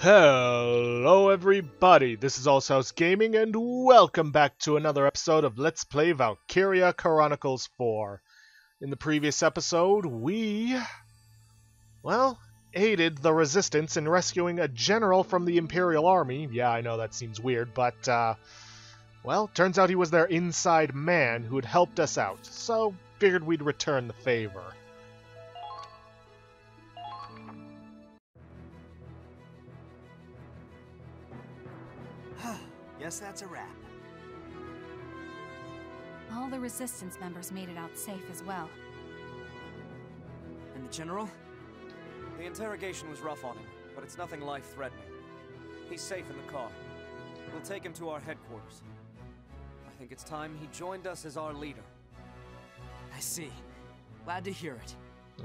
Hello everybody, this is Allshouse Gaming and welcome back to another episode of Let's Play Valkyria Chronicles 4. In the previous episode, we... well, aided the resistance in rescuing a general from the Imperial Army. Yeah, I know that seems weird, but, uh... Well, turns out he was their inside man who had helped us out, so figured we'd return the favor. Guess that's a wrap. All the Resistance members made it out safe as well. And the General? The interrogation was rough on him, but it's nothing life-threatening. He's safe in the car. We'll take him to our headquarters. I think it's time he joined us as our leader. I see. Glad to hear it.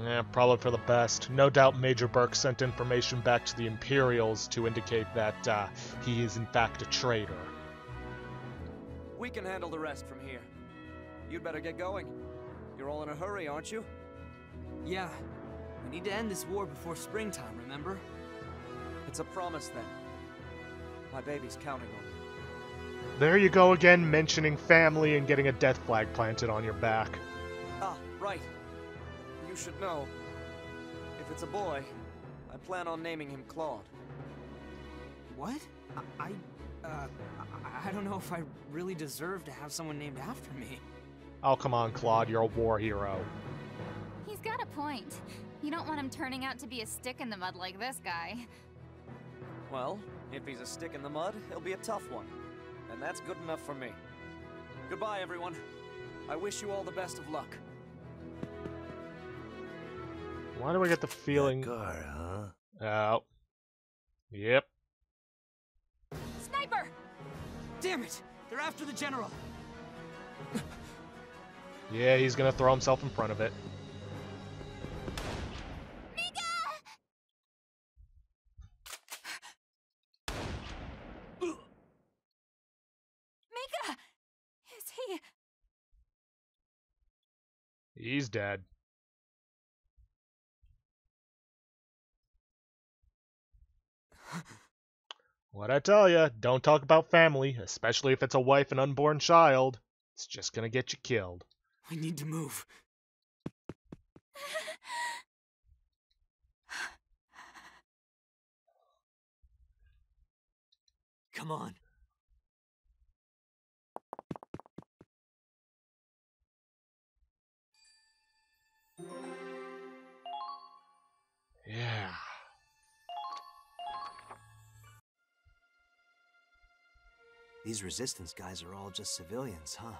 Yeah, probably for the best. No doubt Major Burke sent information back to the Imperials to indicate that uh, he is in fact a traitor. We can handle the rest from here. You'd better get going. You're all in a hurry, aren't you? Yeah. We need to end this war before springtime, remember? It's a promise then. My baby's counting on me. There you go again, mentioning family and getting a death flag planted on your back. Ah, right. You should know. If it's a boy, I plan on naming him Claude. What? I, I, uh, I don't know if I really deserve to have someone named after me. Oh, come on, Claude, you're a war hero. He's got a point. You don't want him turning out to be a stick in the mud like this guy. Well, if he's a stick in the mud, he'll be a tough one. And that's good enough for me. Goodbye, everyone. I wish you all the best of luck. Why do I get the feeling... car, huh? Oh. Yep. Damn it! They're after the General! Yeah, he's gonna throw himself in front of it. Mika! Is he... He's dead. What I tell ya, don't talk about family, especially if it's a wife and unborn child. It's just gonna get you killed. We need to move. Come on. These resistance guys are all just civilians, huh?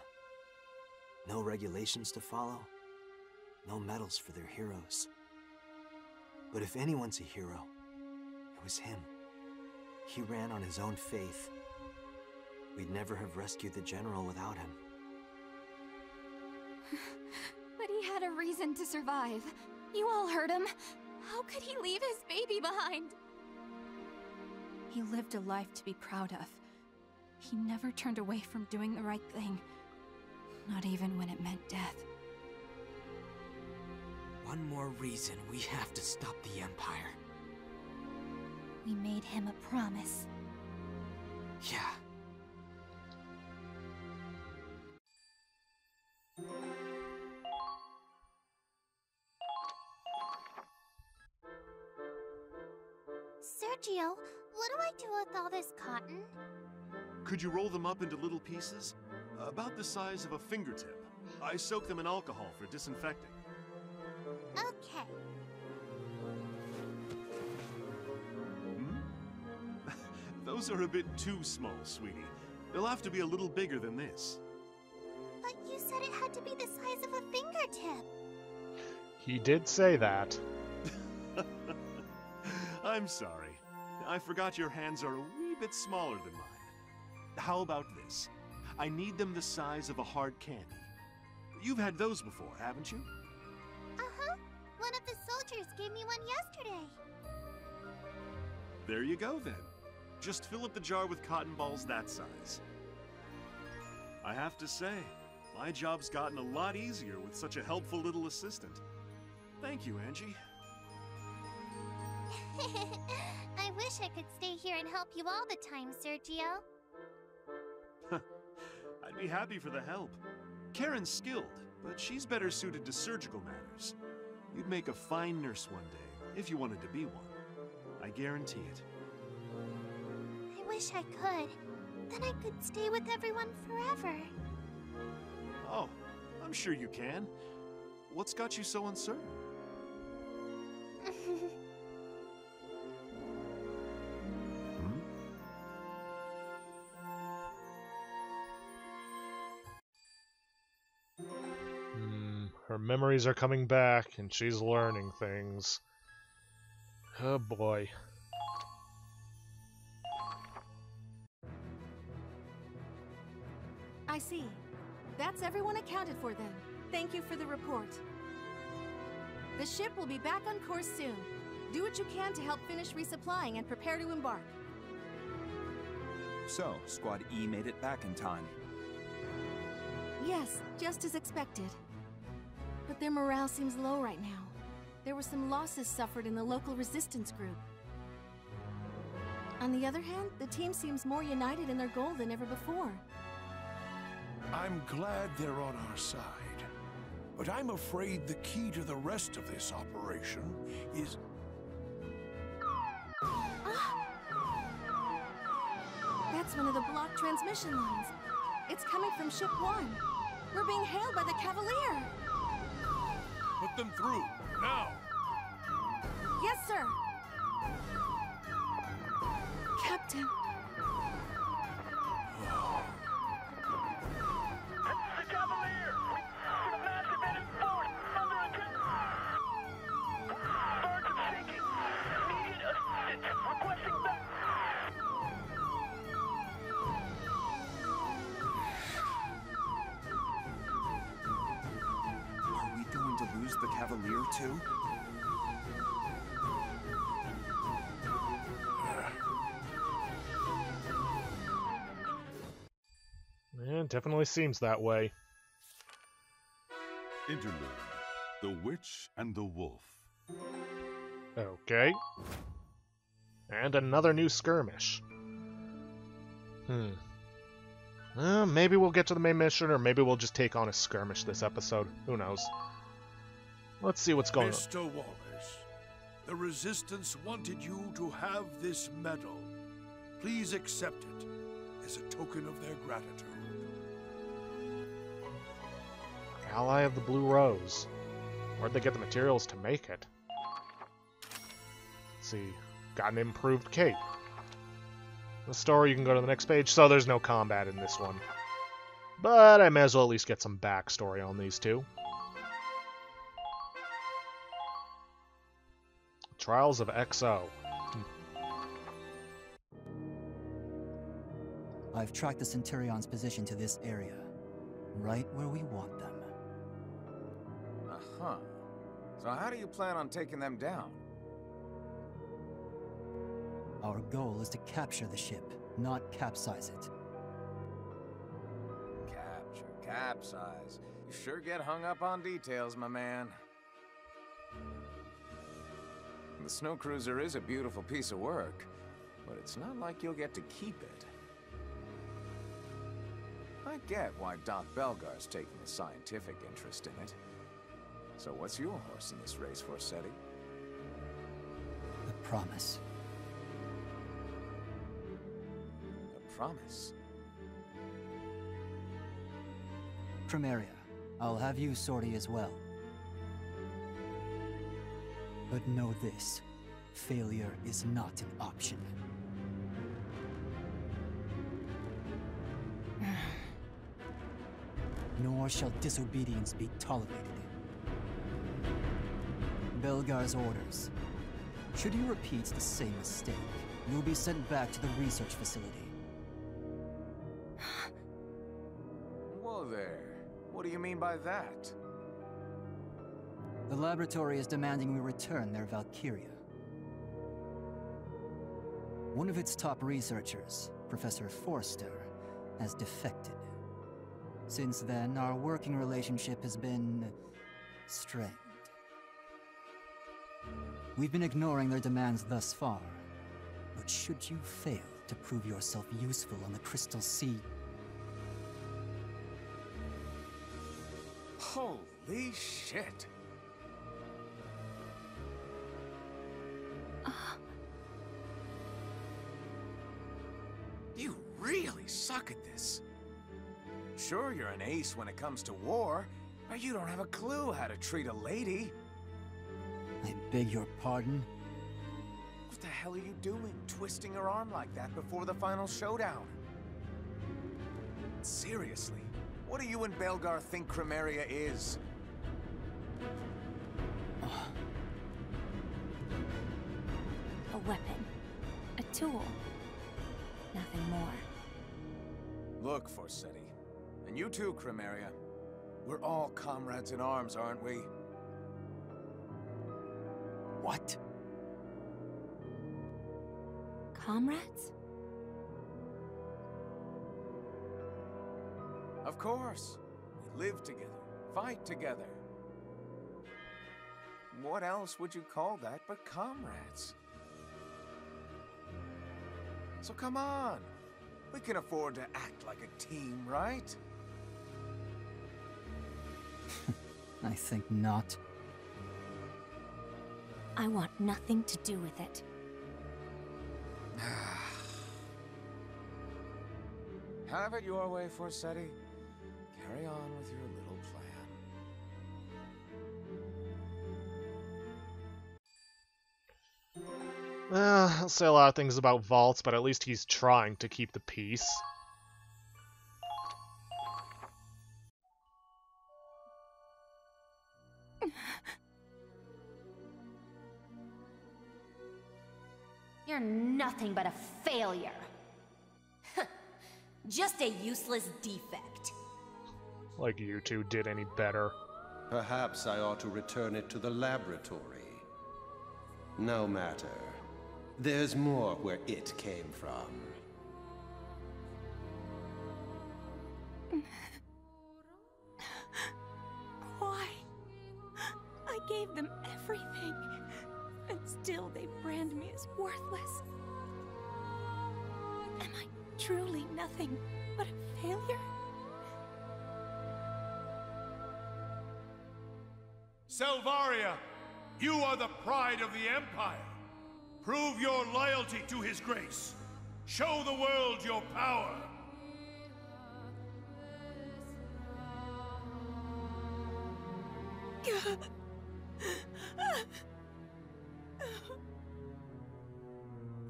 No regulations to follow, no medals for their heroes. But if anyone's a hero, it was him. He ran on his own faith. We'd never have rescued the General without him. But he had a reason to survive. You all heard him. How could he leave his baby behind? He lived a life to be proud of. He never turned away from doing the right thing. Not even when it meant death. One more reason we have to stop the Empire. We made him a promise. Yeah. Sergio, what do with all this cotton? Could you roll them up into little pieces? About the size of a fingertip. I soak them in alcohol for disinfecting. Okay. Hmm? Those are a bit too small, sweetie. They'll have to be a little bigger than this. But you said it had to be the size of a fingertip. He did say that. I'm sorry. I forgot your hands are a wee bit smaller than mine. How about this? I need them the size of a hard candy. You've had those before, haven't you? Uh-huh. One of the soldiers gave me one yesterday. There you go, then. Just fill up the jar with cotton balls that size. I have to say, my job's gotten a lot easier with such a helpful little assistant. Thank you, Angie. Wish I could stay here and help you all the time, Sergio. I'd be happy for the help. Karen's skilled, but she's better suited to surgical matters. You'd make a fine nurse one day, if you wanted to be one. I guarantee it. I wish I could. Then I could stay with everyone forever. Oh, I'm sure you can. What's got you so uncertain? her memories are coming back, and she's learning things. Oh boy. I see. That's everyone accounted for then. Thank you for the report. The ship will be back on course soon. Do what you can to help finish resupplying and prepare to embark. So, Squad E made it back in time. Yes, just as expected. But their morale seems low right now. There were some losses suffered in the local resistance group. On the other hand, the team seems more united in their goal than ever before. I'm glad they're on our side. But I'm afraid the key to the rest of this operation is... That's one of the blocked transmission lines. It's coming from Ship 1. We're being hailed by the Cavalier. Put them through, now! Yes, sir. Captain. Cavalier too? Yeah, it definitely seems that way. Interlude The Witch and the Wolf. Okay. And another new skirmish. Hmm. Uh, maybe we'll get to the main mission, or maybe we'll just take on a skirmish this episode. Who knows? Let's see what's going on. Mr. Wallace, the Resistance wanted you to have this medal. Please accept it as a token of their gratitude. Ally of the Blue Rose. Where'd they get the materials to make it? Let's see. Got an improved cape. The story, you can go to the next page, so there's no combat in this one. But I may as well at least get some backstory on these two. Trials of EXO. I've tracked the Centurion's position to this area. Right where we want them. Uh-huh. So how do you plan on taking them down? Our goal is to capture the ship, not capsize it. Capture, capsize. You sure get hung up on details, my man. The snow cruiser is a beautiful piece of work, but it's not like you'll get to keep it. I get why Doc Belgar's taking a scientific interest in it. So what's your horse in this race, Forseti? The promise. A promise? Crymaria, I'll have you sortie as well. But know this, failure is not an option. Nor shall disobedience be tolerated. Belgar's orders. Should you repeat the same mistake, you'll be sent back to the research facility. Whoa there. What do you mean by that? The laboratory is demanding we return their Valkyria. One of its top researchers, Professor Forster, has defected. Since then, our working relationship has been... strained. We've been ignoring their demands thus far, But should you fail to prove yourself useful on the Crystal Sea, Holy shit! Really suck at this. Sure, you're an ace when it comes to war, but you don't have a clue how to treat a lady. I beg your pardon? What the hell are you doing, twisting her arm like that before the final showdown? Seriously, what do you and Belgar think Crymaria is? A weapon. A tool. Nothing more. Look, Forseti, and you too, Crymaria. We're all comrades in arms, aren't we? What? Comrades? Of course. We live together, fight together. What else would you call that but comrades? So come on. We can afford to act like a team, right? I think not. I want nothing to do with it. Have it your way, Forseti. Uh, I'll say a lot of things about Walz, but at least he's trying to keep the peace. You're nothing but a failure. Just a useless defect. Like you two did any better. Perhaps I ought to return it to the laboratory. No matter. There's more where it came from. Why? I gave them everything, and still they brand me as worthless. Am I truly nothing but a failure? Selvaria, you are the pride of the Empire. Prove your loyalty to His grace. Show the world your power.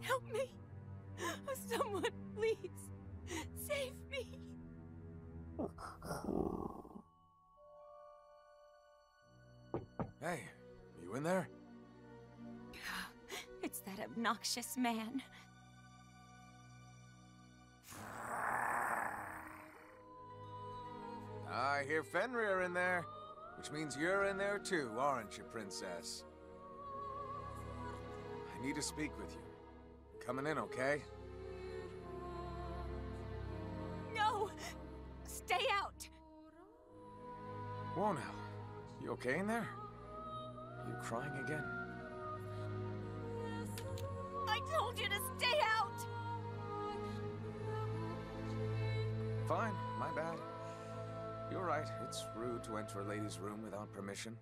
Help me! Someone, please! Save me! Hey, you in there? It's that obnoxious man. I hear Fenrir in there, which means you're in there too, aren't you, Princess? I need to speak with you. Coming in, okay? No! Stay out! Whoa now. You okay in there? You crying again? Told you to stay out! Fine, my bad. You're right, it's rude to enter a lady's room without permission.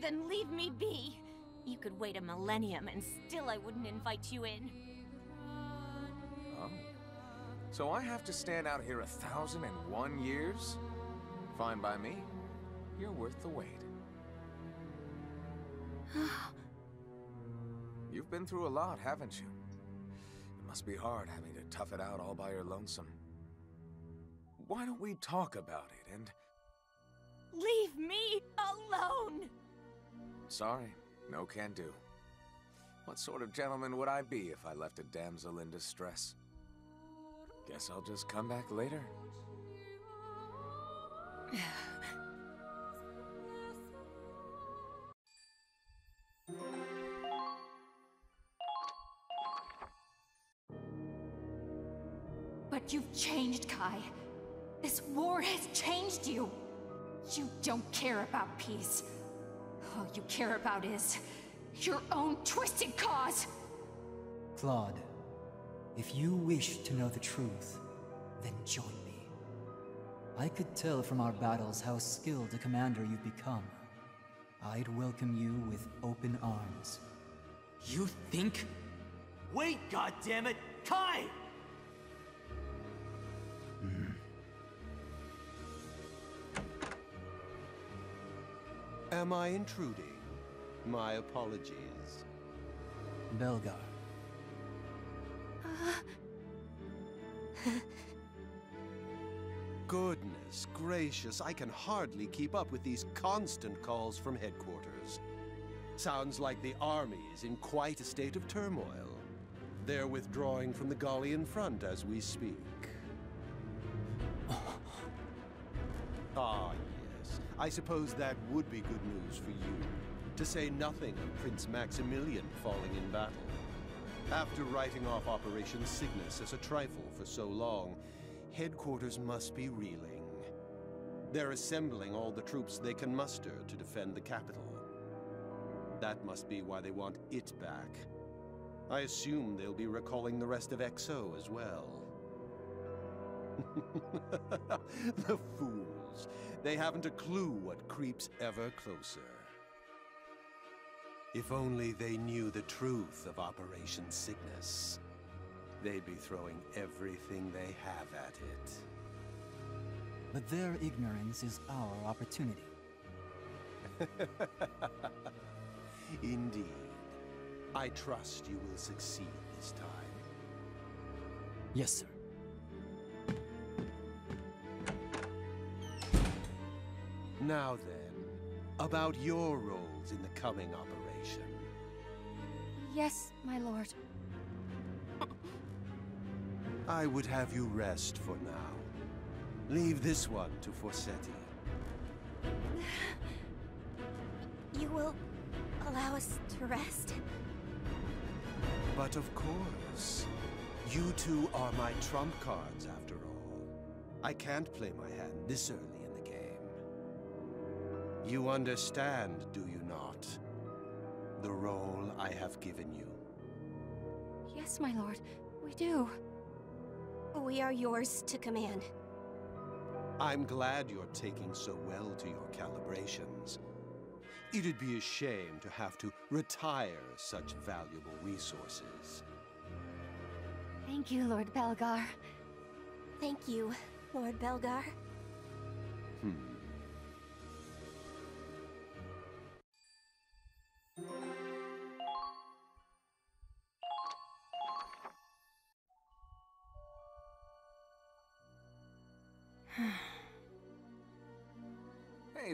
Then leave me be. You could wait a millennium and still I wouldn't invite you in. Oh. So I have to stand out here a thousand and one years? Fine by me. You're worth the wait. You've been through a lot, haven't you? It must be hard having to tough it out all by your lonesome. Why don't we talk about it and... Leave me alone! Sorry, no can do. What sort of gentleman would I be if I left a damsel in distress? Guess I'll just come back later. you've changed, Kai. This war has changed you. You don't care about peace. All you care about is Your own twisted cause! Claude, if you wish to know the truth, then join me. I could tell from our battles how skilled a commander you've become. I'd welcome you with open arms. You think? Wait, goddammit! Kai! Am I intruding? My apologies. Belgar. Goodness gracious, I can hardly keep up with these constant calls from headquarters. Sounds like the army's in quite a state of turmoil. They're withdrawing from the Gallian front as we speak. ah. I suppose that would be good news for you. To say nothing of Prince Maximilian falling in battle. After writing off Operation Cygnus as a trifle for so long, headquarters must be reeling. They're assembling all the troops they can muster to defend the capital. That must be why they want it back. I assume they'll be recalling the rest of EXO as well. the fools. They haven't a clue what creeps ever closer. If only they knew the truth of Operation Cygnus, they'd be throwing everything they have at it. But their ignorance is our opportunity. Indeed. I trust you will succeed this time. Yes, sir. Now then, about your roles in the coming operation. Yes, my lord. I would have you rest for now. Leave this one to Forseti. You will allow us to rest? But of course, you two are my trump cards after all. I can't play my hand this early in the game. You understand, do you not? The role I have given you. Yes, my lord. We do. We are yours to command. I'm glad you're taking so well to your calibrations. It'd be a shame to have to retire such valuable resources. Thank you, Lord Belgar. Thank you, Lord Belgar.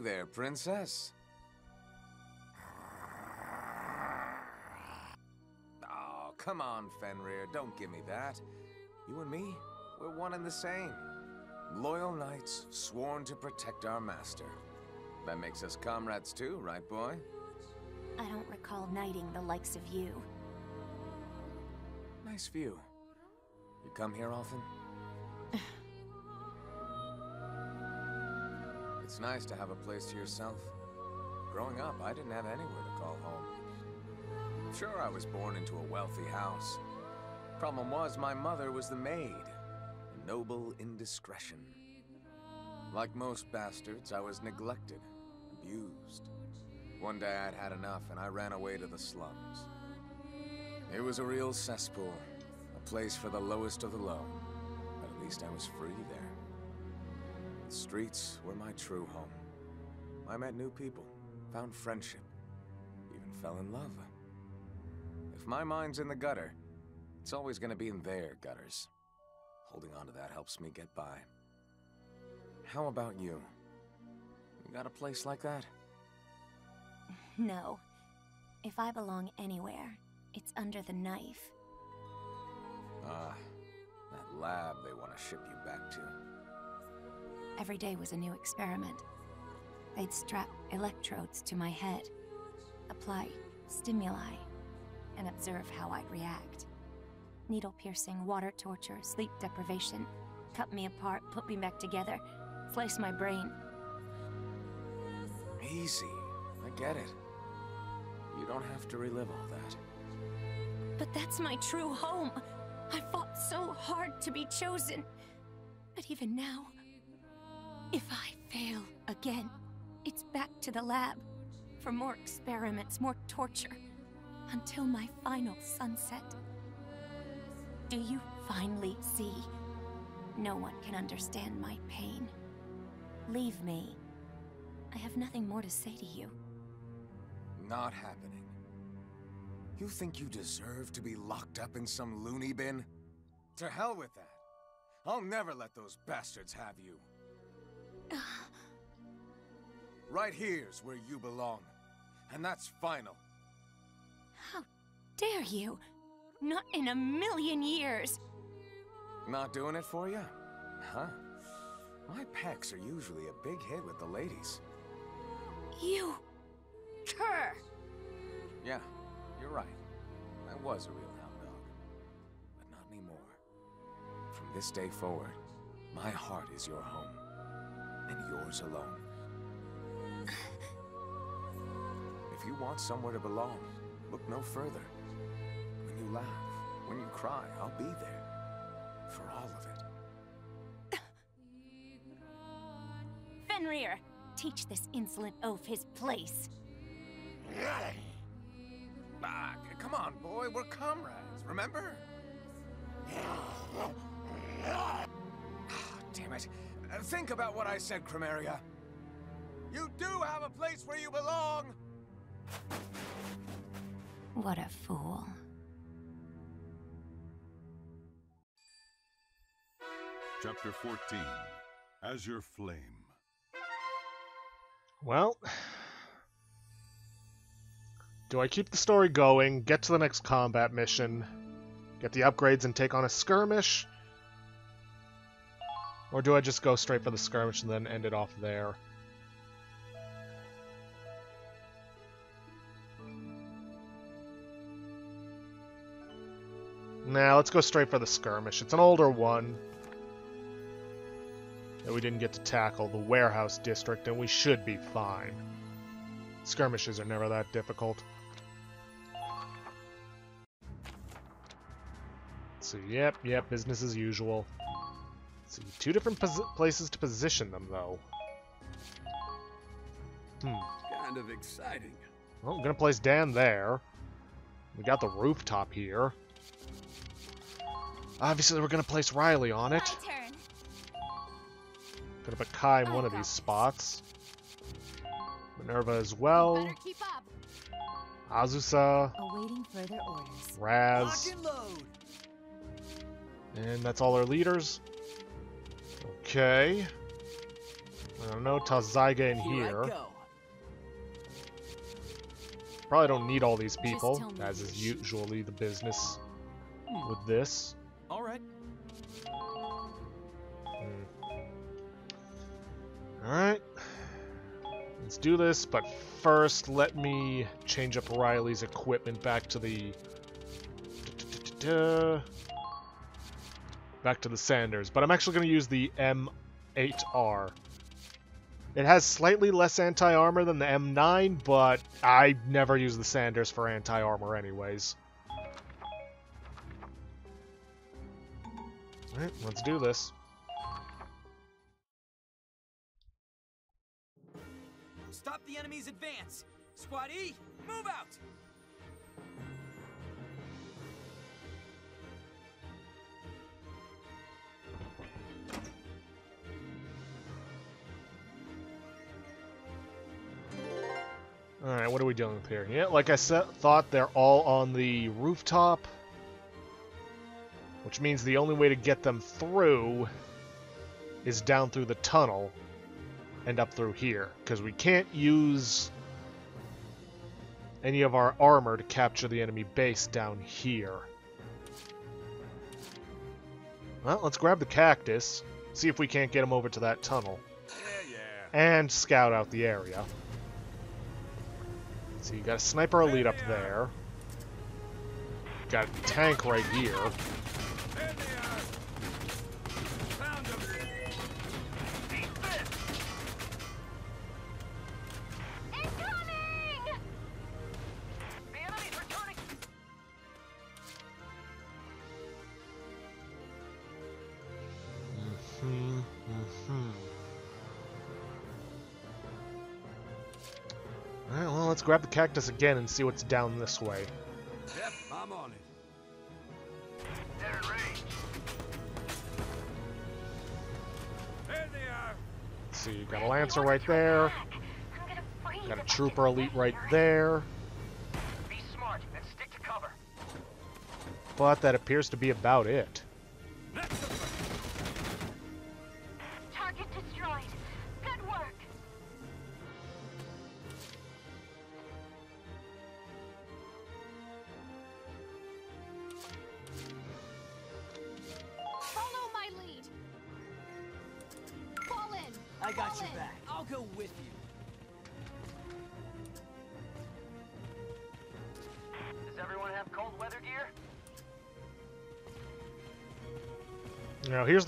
There, princess. Oh, come on, Fenrir. Don't give me that. You and me, we're one and the same. Loyal knights, sworn to protect our master. That makes us comrades too, right, boy? I don't recall knighting the likes of you. Nice view. You come here often? It's nice to have a place to yourself. Growing up, I didn't have anywhere to call home. Sure, I was born into a wealthy house. Problem was, my mother was the maid. Noble indiscretion. Like most bastards, I was neglected, abused. One day I'd had enough and I ran away to the slums. It was a real cesspool, a place for the lowest of the low. But at least I was free there. The streets were my true home. I met new people, found friendship, even fell in love. If my mind's in the gutter, it's always gonna be in their gutters. Holding on to that helps me get by. How about you? You got a place like that? No. If I belong anywhere, it's under the knife. Ah, that lab they want to ship you back to. Every day was a new experiment. They'd strap electrodes to my head, apply stimuli, and observe how I'd react. Needle piercing, water torture, sleep deprivation, cut me apart, put me back together, slice my brain. Easy. I get it. You don't have to relive all that. But that's my true home. I fought so hard to be chosen. But even now, if I fail again, it's back to the lab for more experiments, more torture, until my final sunset. Do you finally see? No one can understand my pain. Leave me. I have nothing more to say to you. Not happening. You think you deserve to be locked up in some loony bin? To hell with that. I'll never let those bastards have you. Right here's where you belong. And that's final. How dare you? Not in a million years. Not doing it for you? Huh? My pecs are usually a big hit with the ladies. You... cur! Yeah, you're right. I was a real hound dog. But not anymore. From this day forward, my heart is your home. And yours alone. If you want somewhere to belong, look no further. When you laugh, when you cry, I'll be there. For all of it. Fenrir, teach this insolent oaf his place. Ah, come on, boy, we're comrades, remember? Ah, damn it. Think about what I said, Crymaria. You do have a place where you belong! What a fool. Chapter 14 Azure Flame. Well, do I keep the story going, get to the next combat mission, get the upgrades, and take on a skirmish? Or do I just go straight for the skirmish and then end it off there? Nah, let's go straight for the skirmish. It's an older one that we didn't get to tackle, the warehouse district, and we should be fine. Skirmishes are never that difficult. So, yep, yep, business as usual. See, two different places to position them, though. Hmm. Kind of exciting. Well, I'm gonna place Dan there. We got the rooftop here. Obviously, we're gonna place Riley on it. turn. Gonna put Kai in one of these spots. Minerva as well. Better keep up. Azusa, orders. Raz, and and that's all our leaders. Okay. I don't know, Tazaiga in here. Probably don't need all these people, as is usually the business Hmm. with this. All right. Alright. Let's do this, but first let me change up Riley's equipment back to the... Back to the Sanders, but I'm actually going to use the M8R. It has slightly less anti-armor than the M9, but I never use the Sanders for anti-armor anyways. Alright, let's do this. Stop the enemy's advance. Squad E, move out. Alright, what are we dealing with here? Yeah, like I said, thought they're all on the rooftop. Which means the only way to get them through is down through the tunnel and up through here. Because we can't use any of our armor to capture the enemy base down here. Well, let's grab the cactus, see if we can't get him over to that tunnel. And scout out the area. So you got a sniper elite up there. Got a tank right here. Grab the cactus again and see what's down this way. Yep, I'm on it. They're in range. There they are. Let's see, got a lancer right there. Got a trooper elite right there. Be smart and stick to cover. But that appears to be about it.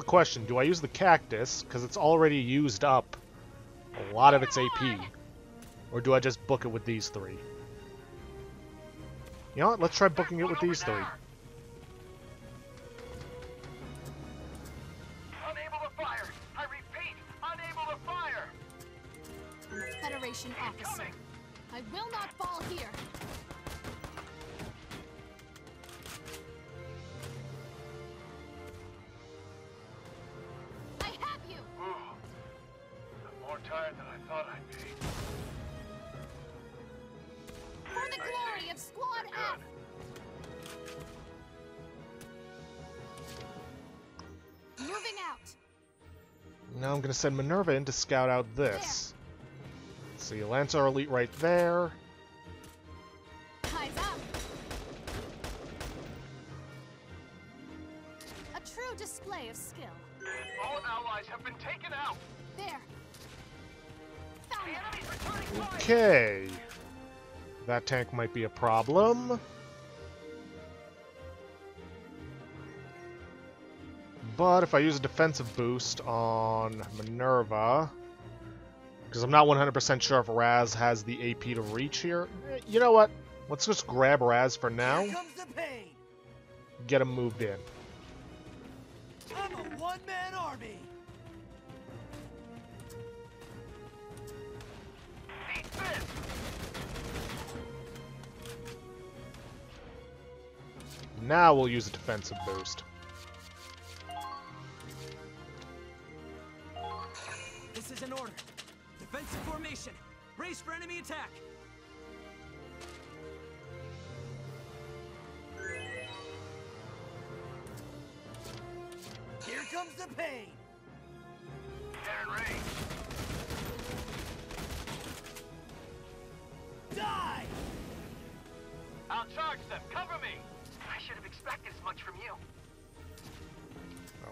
Question. Do I use the cactus, because it's already used up a lot of its AP? Or do I just book it with these three? You know what? Let's try booking it with these three. Unable to fire. I repeat, unable to fire. Federation officer. I will not fall here. Tired than I thought I'd be. For the glory of Squad F. Moving out. Now I'm going to send Minerva in to scout out this. See, Lancer Elite right there. Okay. That tank might be a problem. But if I use a defensive boost on Minerva, because I'm not 100% sure if Raz has the AP to reach here, eh, you know what? Let's just grab Raz for now, Here comes the pain. get him moved in. I'm a one-man army. Now we'll use a defensive boost. This is an order. Defensive formation. Brace for enemy attack. Here comes the pain. They're in range. Die! I'll charge them. Cover me. I should have expected as much from you.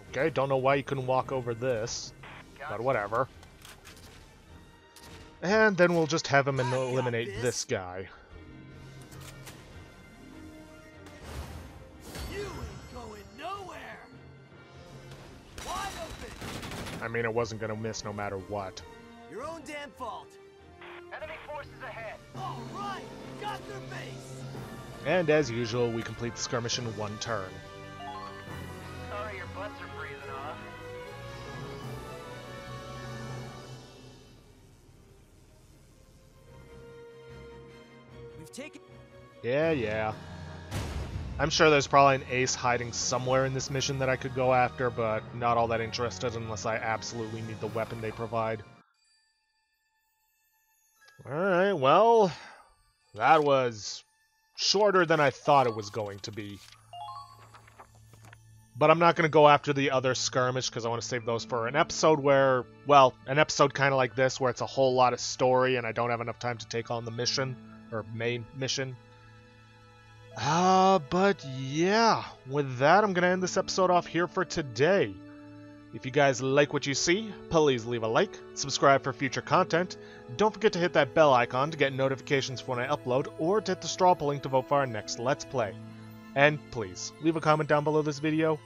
Okay, don't know why you couldn't walk over this, but whatever. And then we'll just have him en- eliminate this guy. You ain't going nowhere. Wide open. I mean, it wasn't gonna miss no matter what. Your own damn fault. Enemy forces ahead. All right. Got their base. And as usual, we complete the skirmish in one turn. Sorry your butts are freezing off. We've taken. Yeah, yeah. I'm sure there's probably an ace hiding somewhere in this mission that I could go after, but not all that interested unless I absolutely need the weapon they provide. Alright, well, that was shorter than I thought it was going to be. But I'm not going to go after the other skirmish because I want to save those for an episode where, well, an episode kind of like this where it's a whole lot of story and I don't have enough time to take on the mission, or main mission. Uh, but yeah, with that, I'm going to end this episode off here for today. If you guys like what you see, please leave a like, subscribe for future content, don't forget to hit that bell icon to get notifications for when I upload, or to hit the straw poll link to vote for our next Let's Play. And please, leave a comment down below this video.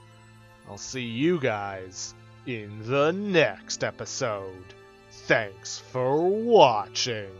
I'll see you guys in the next episode. Thanks for watching.